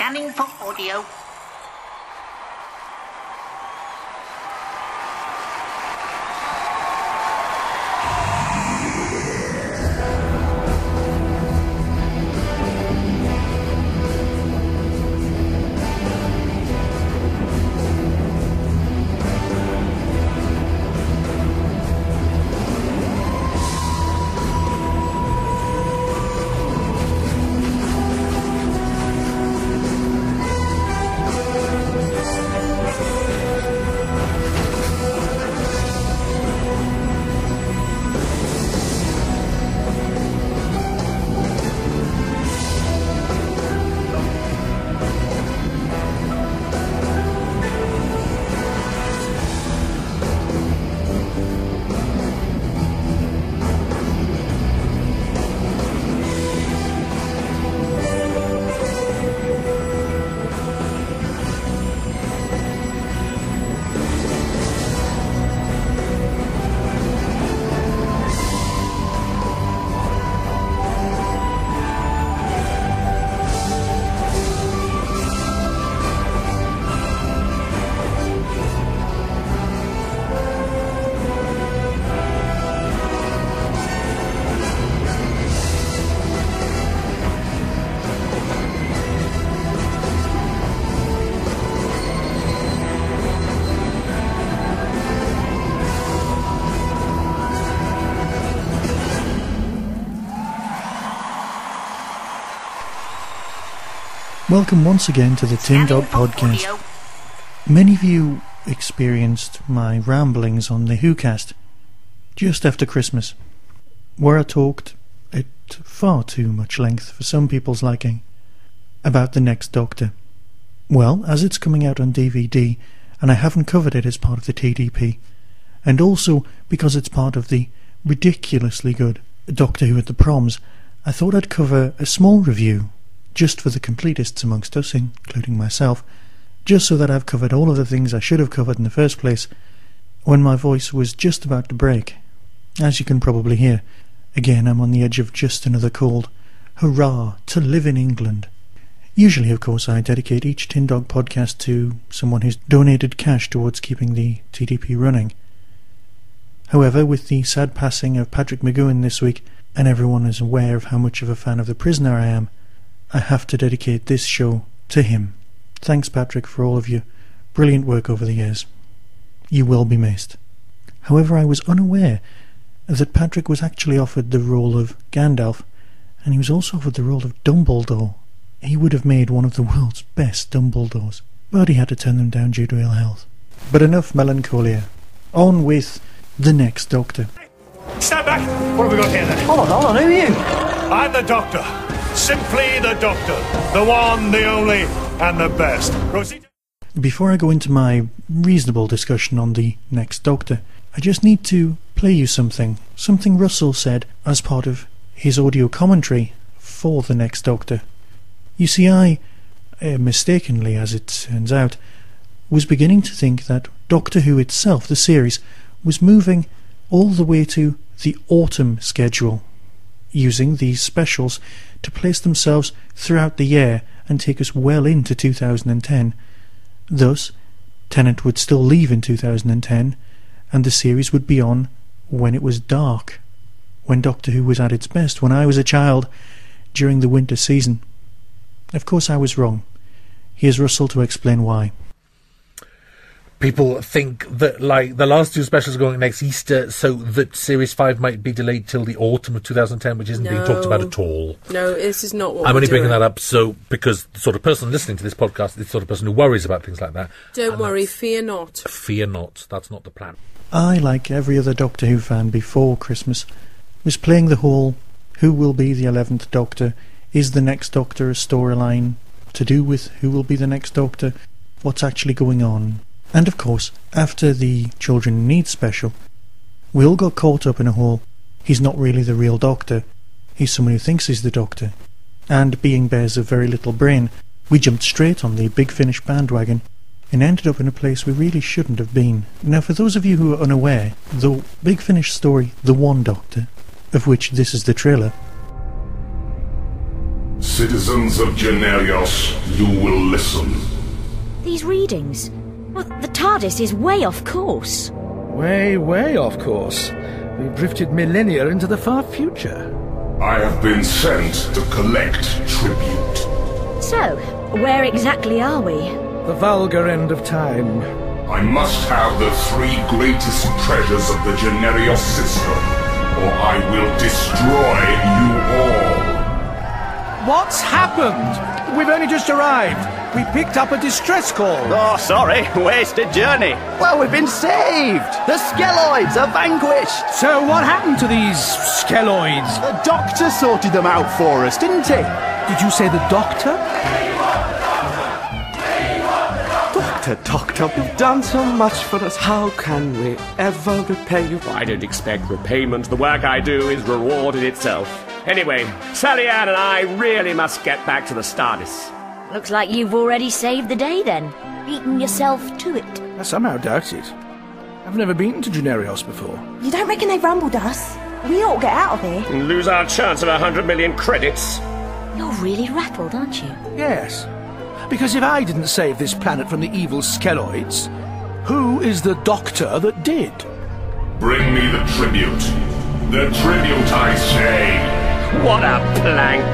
Scanning for audio. Welcome once again to the Tin Dog Podcast. audio. Many of you experienced my ramblings on the WhoCast just after Christmas, where I talked at far too much length for some people's liking about the next Doctor. Well, as it's coming out on DVD, and I haven't covered it as part of the TDP, and also because it's part of the ridiculously good Doctor Who at the Proms, I thought I'd cover a small review just for the completists amongst us, including myself, just so that I've covered all of the things I should have covered in the first place when my voice was just about to break. As you can probably hear, again I'm on the edge of just another cold. Hurrah, to live in England. Usually, of course, I dedicate each Tin Dog podcast to someone who's donated cash towards keeping the TDP running. However, with the sad passing of Patrick McGoohan this week, and everyone is aware of how much of a fan of The Prisoner I am, I have to dedicate this show to him. Thanks, Patrick, for all of your brilliant work over the years. You will be missed. However, I was unaware that Patrick was actually offered the role of Gandalf, and he was also offered the role of Dumbledore. He would have made one of the world's best Dumbledores, but he had to turn them down due to ill health. But enough melancholia. On with the next Doctor. Stand back! What have we got here then? Hold on, hold on, who are you? I'm the Doctor. Simply the Doctor. The one, the only, and the best. Rosita. Before I go into my reasonable discussion on the next Doctor, I just need to play you something. Something Russell said as part of his audio commentary for the next Doctor. You see, I, uh, mistakenly as it turns out, was beginning to think that Doctor Who itself, the series, was moving all the way to the autumn schedule, using these specials to place themselves throughout the year and take us well into 2010. Thus, Tennant would still leave in 2010, and the series would be on when it was dark, when Doctor Who was at its best, when I was a child, during the winter season. Of course, I was wrong. Here's Russell to explain why. People think that like the last two specials are going next Easter, so that Series Five might be delayed till the autumn of 2010, which isn't being talked about at all. No, this is not what I'm we're only bringing that up so because the sort of person listening to this podcast is the sort of person who worries about things like that. Don't worry, fear not. Fear not. That's not the plan. I, like every other Doctor Who fan before Christmas, was playing the whole who will be the 11th Doctor? Is the next Doctor a storyline to do with who will be the next Doctor? What's actually going on? And of course, after the Children Need special, we all got caught up in a whole he's not really the real Doctor, he's someone who thinks he's the Doctor. And being bears of very little brain, we jumped straight on the Big Finish bandwagon and ended up in a place we really shouldn't have been. Now, for those of you who are unaware, the Big Finish story, The One Doctor, of which this is the trailer, Citizens of Generios, you will listen. These readings. Well, the TARDIS is way off course. Way, way off course. We've drifted millennia into the far future. I have been sent to collect tribute. So, where exactly are we? The vulgar end of time. I must have the three greatest treasures of the Generios system, or I will destroy you all. What's happened? We've only just arrived. We picked up a distress call. Oh, sorry, wasted journey. Well, we've been saved. The Skeloids are vanquished. So what happened to these skeloids? The doctor sorted them out for us, didn't he? Did you say the doctor? Doctor, Doctor, you've done so much for us. How can we ever repay you? I don't expect repayment. The work I do is rewarded itself. Anyway, Sally Ann and I really must get back to the Stardust. Looks like you've already saved the day then. Beaten yourself to it. I somehow doubt it. I've never been to Generios before. You don't reckon they've rumbled us? We ought to get out of here. And lose our chance of a hundred million credits. You're really rattled, aren't you? Yes. Because if I didn't save this planet from the evil skeloids, who is the doctor that did? Bring me the tribute. The tribute, I say. What a plank!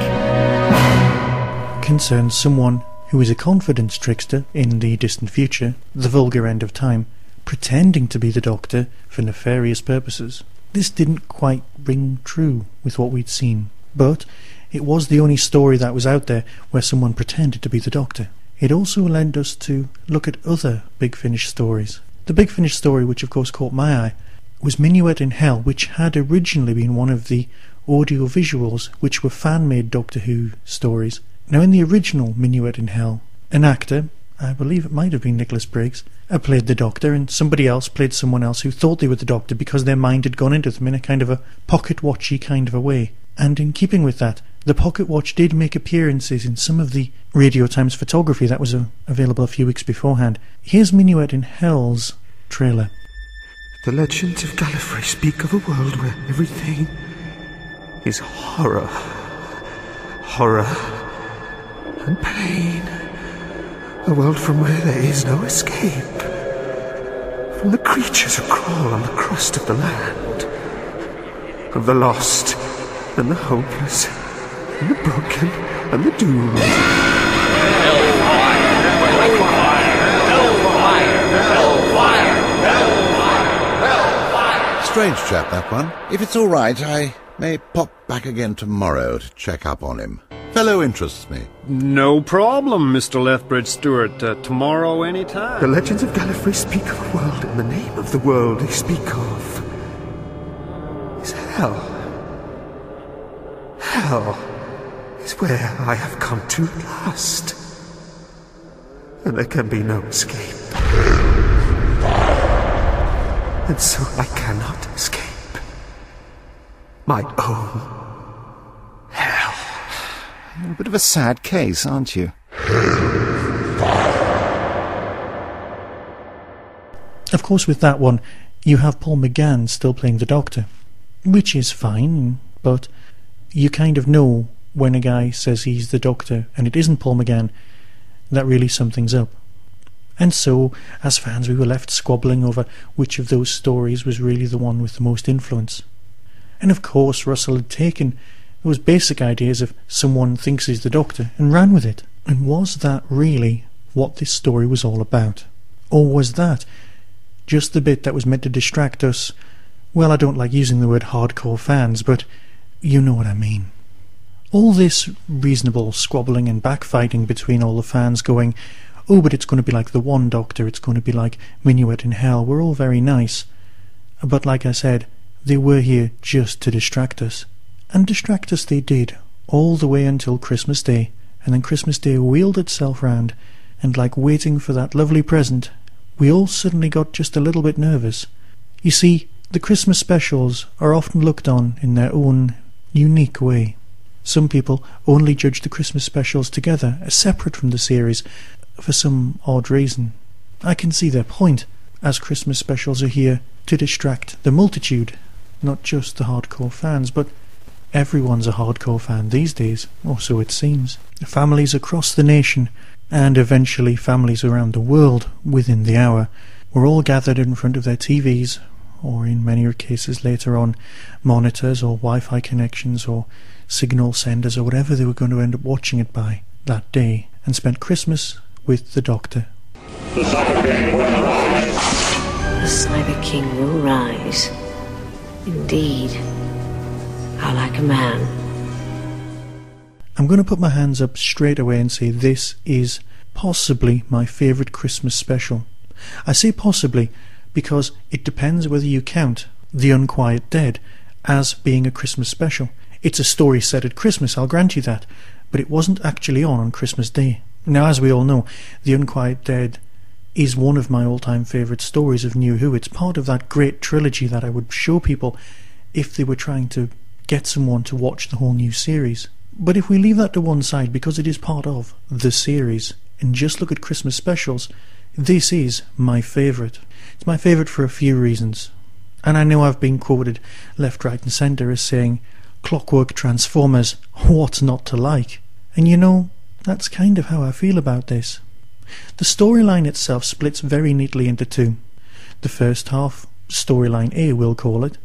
Concerns someone who is a confidence trickster in the distant future, the vulgar end of time, pretending to be the Doctor for nefarious purposes. This didn't quite ring true with what we'd seen, but it was the only story that was out there where someone pretended to be the Doctor. It also led us to look at other Big Finish stories. The Big Finish story, which of course caught my eye, was Minuet in Hell, which had originally been one of the audio visuals which were fan made Doctor Who stories. Now, in the original Minuet in Hell, an actor, I believe it might have been Nicholas Briggs, uh, played the Doctor, and somebody else played someone else who thought they were the Doctor because their mind had gone into them in a kind of a pocket watchy kind of a way. And in keeping with that, the pocket watch did make appearances in some of the Radio Times photography that was uh, available a few weeks beforehand. Here's Minuet in Hell's trailer. The legends of Gallifrey speak of a world where everything is horror. Horror and pain. A world from where there is no escape. From the creatures who crawl on the crust of the land. Of the lost and the hopeless and the broken and the doomed. Strange chap, that one. If it's all right, I may pop back again tomorrow to check up on him. Fellow interests me. No problem, Mr. Lethbridge Stewart. Uh, tomorrow, anytime. The legends of Gallifrey speak of a world, and the name of the world they speak of is hell. Hell is where I have come to last. And there can be no escape. And so I cannot escape. My own hell. You're a bit of a sad case, aren't you? Of course, with that one, you have Paul McGann still playing the Doctor, which is fine, but you kind of know when a guy says he's the Doctor and it isn't Paul McGann that really something's up. And so, as fans, we were left squabbling over which of those stories was really the one with the most influence. And of course, Russell had taken those basic ideas of someone thinks he's the Doctor and ran with it. And was that really what this story was all about? Or was that just the bit that was meant to distract us? Well, I don't like using the word hardcore fans, but you know what I mean. All this reasonable squabbling and backfighting between all the fans going, oh, but it's going to be like The One Doctor, it's going to be like Minuet in Hell, we're all very nice. But like I said, they were here just to distract us. And distract us they did, all the way until Christmas Day. And then Christmas Day wheeled itself round, and like waiting for that lovely present, we all suddenly got just a little bit nervous. You see, the Christmas specials are often looked on in their own unique way. Some people only judge the Christmas specials together, as separate from the series, for some odd reason. I can see their point, as Christmas specials are here to distract the multitude, not just the hardcore fans, but Everyone's a hardcore fan these days, or so it seems. Families across the nation, and eventually families around the world within the hour, were all gathered in front of their TVs, or in many cases later on, monitors or Wi Fi connections or signal senders or whatever they were going to end up watching it by that day, and spent Christmas with the Doctor. The Cyber King will rise. Indeed. How like a man. I'm going to put my hands up straight away and say this is possibly my favourite Christmas special. I say possibly because it depends whether you count The Unquiet Dead as being a Christmas special. It's a story set at Christmas, I'll grant you that, but it wasn't actually on on Christmas Day. Now, as we all know, The Unquiet Dead is one of my all-time favourite stories of New Who. It's part of that great trilogy that I would show people if they were trying to get someone to watch the whole new series. But if we leave that to one side, because it is part of the series, and just look at Christmas specials, this is my favourite. It's my favourite for a few reasons. And I know I've been quoted left, right, and centre as saying, Clockwork Transformers, what's not to like? And you know, that's kind of how I feel about this. The storyline itself splits very neatly into two. The first half, storyline A we'll call it,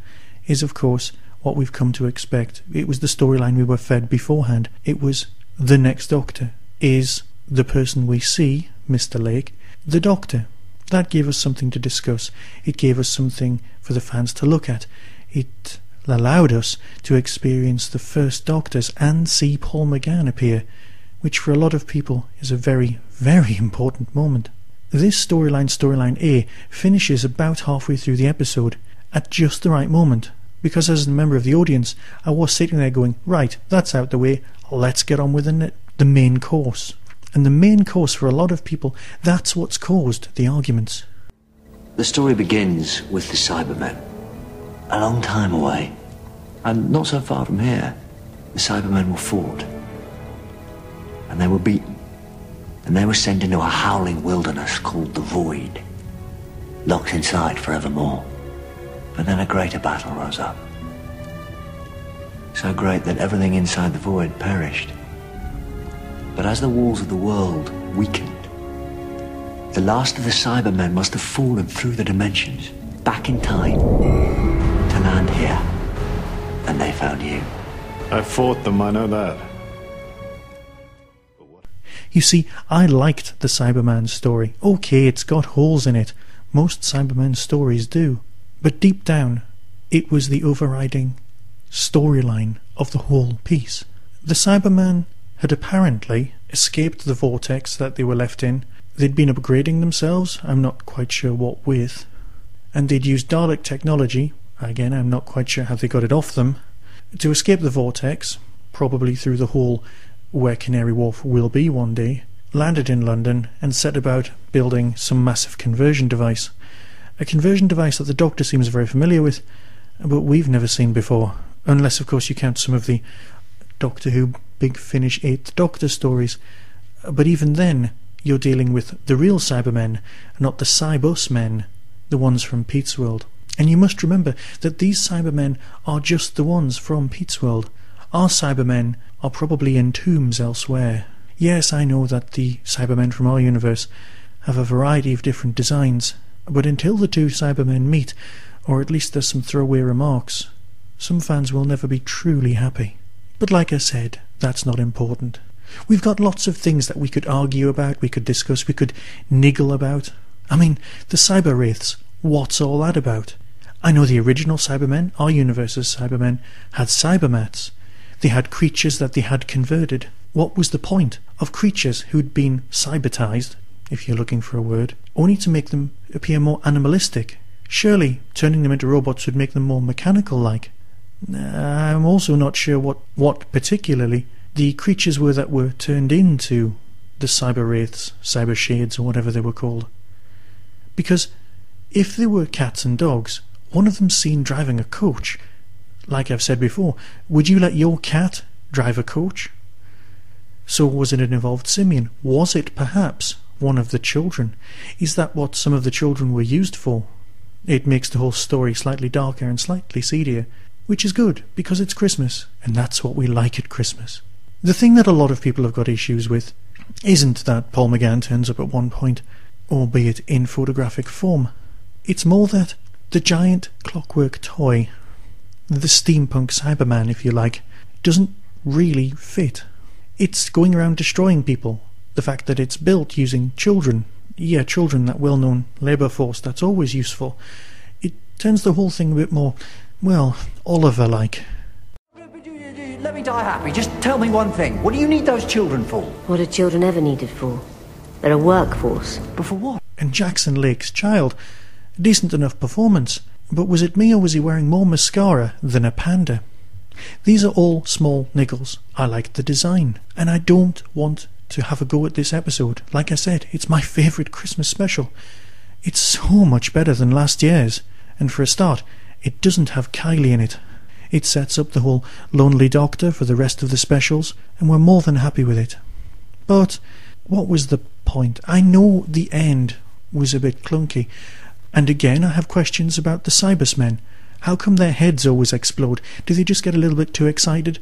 is of course what we've come to expect. It was the storyline we were fed beforehand. It was the next Doctor. Is the person we see, Mr. Lake, the Doctor? That gave us something to discuss. It gave us something for the fans to look at. It allowed us to experience the first Doctors and see Paul McGann appear, which for a lot of people is a very, very important moment. This storyline, storyline A, finishes about halfway through the episode at just the right moment because as a member of the audience, I was sitting there going, right, that's out the way, let's get on with the, the main course. And the main course for a lot of people, that's what's caused the arguments. The story begins with the Cybermen. A long time away, and not so far from here, the Cybermen were fought. And they were beaten. And they were sent into a howling wilderness called the Void, locked inside forevermore. But then a greater battle rose up. So great that everything inside the void perished. But as the walls of the world weakened, the last of the Cybermen must have fallen through the dimensions, back in time, to land here. And they found you. I fought them, I know that. You see, I liked the Cyberman story. Okay, it's got holes in it. Most Cyberman stories do. But deep down, it was the overriding storyline of the whole piece. The Cyberman had apparently escaped the vortex that they were left in. They'd been upgrading themselves, I'm not quite sure what with, and they'd used Dalek technology, again, I'm not quite sure how they got it off them, to escape the vortex, probably through the hole where Canary Wharf will be one day, landed in London and set about building some massive conversion device a conversion device that the Doctor seems very familiar with, but we've never seen before, unless, of course, you count some of the Doctor Who Big Finish Eighth Doctor stories. But even then, you're dealing with the real Cybermen, not the Cybus men, the ones from Pete's World. And you must remember that these Cybermen are just the ones from Pete's World. Our Cybermen are probably in tombs elsewhere. Yes, I know that the Cybermen from our universe have a variety of different designs, but until the two Cybermen meet, or at least there's some throwaway remarks, some fans will never be truly happy. But like I said, that's not important. We've got lots of things that we could argue about, we could discuss, we could niggle about. I mean, the Cyber Wraiths, what's all that about? I know the original Cybermen, our universe's Cybermen, had Cybermats. They had creatures that they had converted. What was the point of creatures who'd been cybertized if you're looking for a word, only to make them appear more animalistic. Surely turning them into robots would make them more mechanical like. I'm also not sure what, what particularly the creatures were that were turned into the cyber wraiths, cyber shades, or whatever they were called. Because if they were cats and dogs, one of them seen driving a coach. Like I've said before, would you let your cat drive a coach? So was it an involved simian? Was it perhaps one of the children. Is that what some of the children were used for? It makes the whole story slightly darker and slightly seedier, which is good because it's Christmas, and that's what we like at Christmas. The thing that a lot of people have got issues with isn't that Paul McGann turns up at one point, albeit in photographic form. It's more that the giant clockwork toy, the steampunk Cyberman, if you like, doesn't really fit. It's going around destroying people. The fact that it's built using children, yeah, children, that well known labour force, that's always useful. It turns the whole thing a bit more, well, Oliver like. Let me die happy. Just tell me one thing. What do you need those children for? What are children ever needed for? They're a workforce. But for what? And Jackson Lake's child, decent enough performance, but was it me or was he wearing more mascara than a panda? These are all small niggles. I like the design, and I don't want to have a go at this episode. Like I said, it's my favourite Christmas special. It's so much better than last year's, and for a start, it doesn't have Kylie in it. It sets up the whole Lonely Doctor for the rest of the specials, and we're more than happy with it. But what was the point? I know the end was a bit clunky, and again I have questions about the Cybersmen. How come their heads always explode? Do they just get a little bit too excited?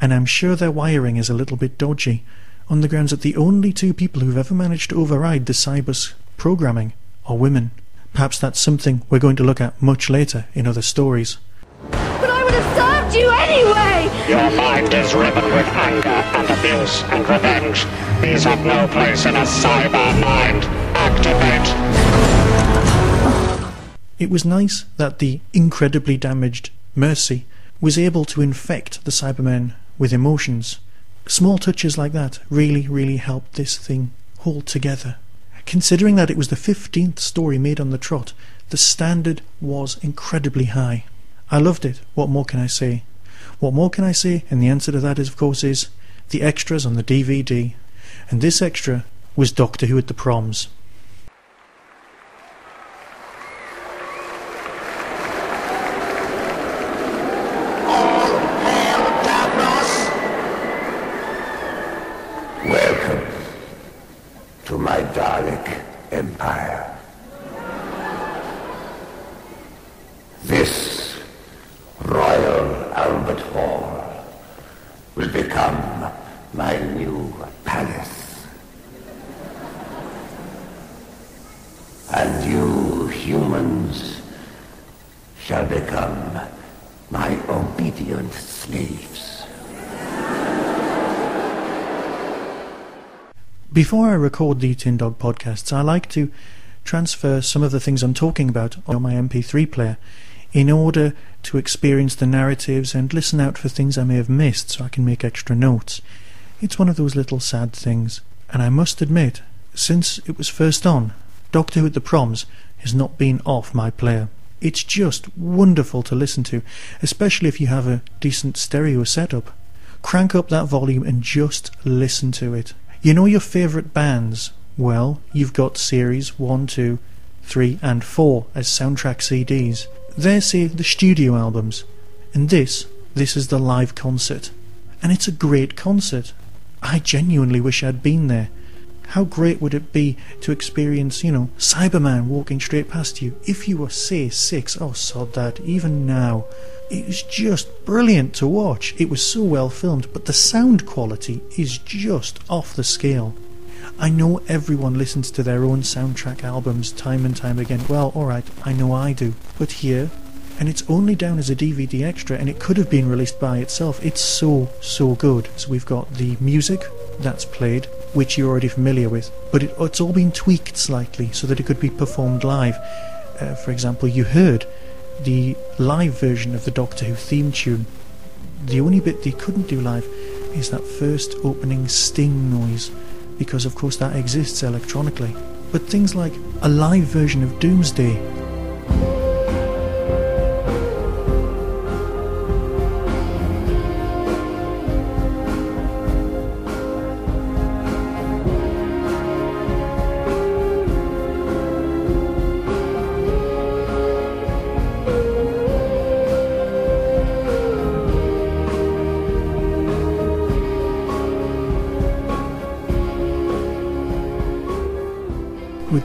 And I'm sure their wiring is a little bit dodgy, on the grounds that the only two people who've ever managed to override the Cybers programming are women. Perhaps that's something we're going to look at much later in other stories. But I would have served you anyway! Your mind is riven with anger and abuse and revenge. These have no place in a cyber mind. It was nice that the incredibly damaged Mercy was able to infect the Cybermen with emotions. Small touches like that really, really helped this thing hold together. Considering that it was the 15th story made on the trot, the standard was incredibly high. I loved it. What more can I say? What more can I say? And the answer to that is, of course, is the extras on the DVD. And this extra was Doctor Who at the Proms. Welcome to my Dalek Empire. This Royal Albert Hall will become my new palace. And you humans shall become my obedient slaves. Before I record the Tin Dog podcasts, I like to transfer some of the things I'm talking about on my MP3 player in order to experience the narratives and listen out for things I may have missed so I can make extra notes. It's one of those little sad things, and I must admit, since it was first on, Doctor Who at the Proms has not been off my player. It's just wonderful to listen to, especially if you have a decent stereo setup. Crank up that volume and just listen to it. You know your favourite bands? Well, you've got series 1, 2, 3 and 4 as soundtrack CDs. They're, say, the studio albums. And this, this is the live concert. And it's a great concert. I genuinely wish I'd been there. How great would it be to experience, you know, Cyberman walking straight past you if you were, say, six? Oh, sod that. Even now. It was just brilliant to watch. It was so well filmed, but the sound quality is just off the scale. I know everyone listens to their own soundtrack albums time and time again. Well, alright, I know I do. But here, and it's only down as a DVD extra, and it could have been released by itself. It's so, so good. So we've got the music that's played, which you're already familiar with, but it, it's all been tweaked slightly so that it could be performed live. Uh, for example, you heard the live version of the Doctor Who theme tune. The only bit they couldn't do live is that first opening sting noise, because of course that exists electronically. But things like a live version of Doomsday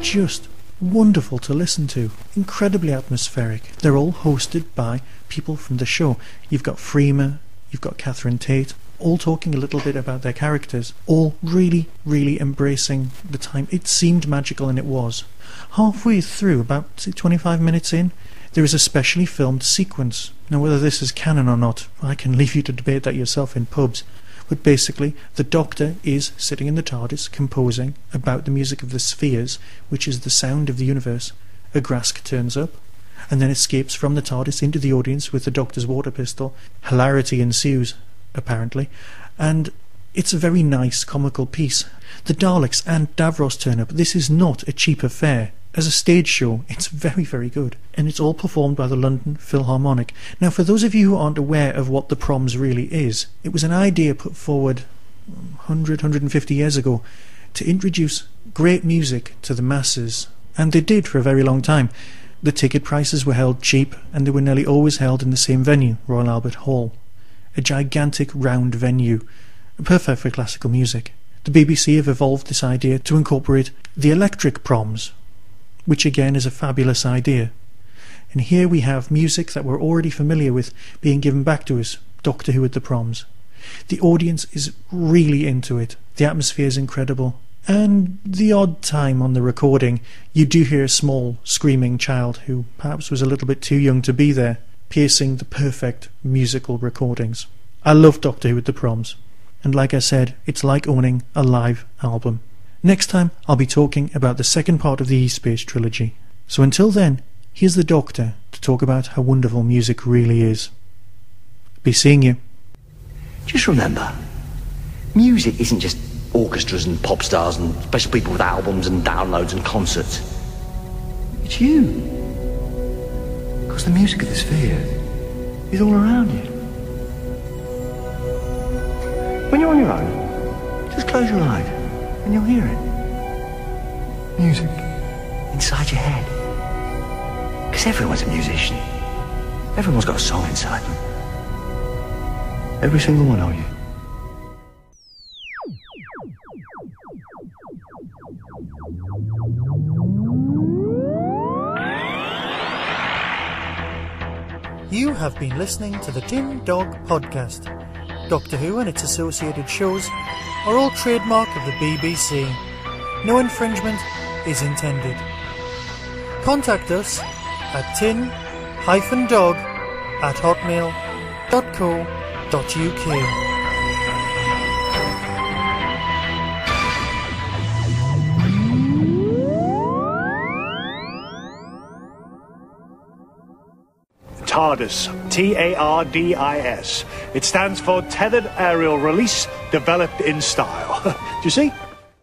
just wonderful to listen to, incredibly atmospheric. They're all hosted by people from the show. You've got Freema, you've got Catherine Tate, all talking a little bit about their characters, all really, really embracing the time. It seemed magical, and it was. Halfway through, about 25 minutes in, there is a specially filmed sequence. Now, whether this is canon or not, I can leave you to debate that yourself in pubs. But basically, the Doctor is sitting in the TARDIS composing about the music of the spheres, which is the sound of the universe. A Graske turns up, and then escapes from the TARDIS into the audience with the Doctor's water pistol. Hilarity ensues, apparently, and it's a very nice comical piece. The Daleks and Davros turn up. This is not a cheap affair. As a stage show, it's very, very good. And it's all performed by the London Philharmonic. Now, for those of you who aren't aware of what the proms really is, it was an idea put forward mm, 100, 150 years ago to introduce great music to the masses. And they did for a very long time. The ticket prices were held cheap, and they were nearly always held in the same venue, Royal Albert Hall. A gigantic round venue, perfect for classical music. The BBC have evolved this idea to incorporate the electric proms, which again is a fabulous idea. And here we have music that we're already familiar with being given back to us, Doctor Who at the proms. The audience is really into it. The atmosphere is incredible. And the odd time on the recording, you do hear a small, screaming child who perhaps was a little bit too young to be there, piercing the perfect musical recordings. I love Doctor Who at the proms. And like I said, it's like owning a live album. Next time, I'll be talking about the second part of the E-Space trilogy. So until then, here's the Doctor to talk about how wonderful music really is. Be seeing you. Just remember, music isn't just orchestras and pop stars and special people with albums and downloads and concerts. It's you. Because the music of the sphere is all around you. When you're on your own, just close your eyes and you'll hear it. Music. Inside your head. Because everyone's a musician. Everyone's got a song inside them. Every single one of you. You have been listening to the Tin Dog Podcast. Doctor Who and its associated shows are all trademark of the BBC. No infringement is intended. Contact us at tin-dog at hotmail.co.uk. TARDIS, T A R D I S. It stands for Tethered Aerial Release Developed in Style. Do you see?